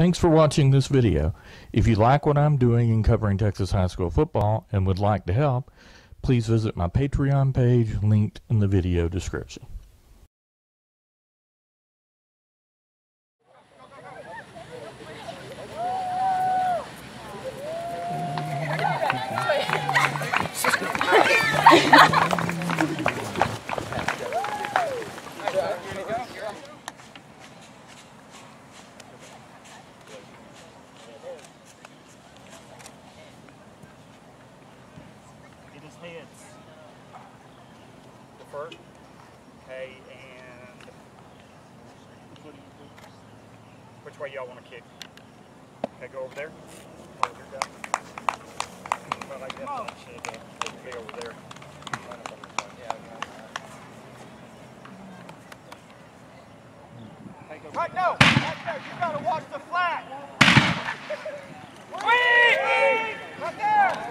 Thanks for watching this video. If you like what I'm doing in covering Texas high school football and would like to help, please visit my Patreon page linked in the video description. It is heads. The first. Okay, and which way y'all want to kick? Okay, go over there. Over here, go. About like that. Should go. Be over there. Right, no! Right there, you gotta watch the flat! Wait! Right there!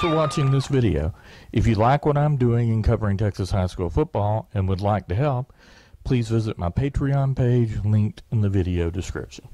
For watching this video. If you like what I'm doing in covering Texas high school football and would like to help, please visit my Patreon page linked in the video description.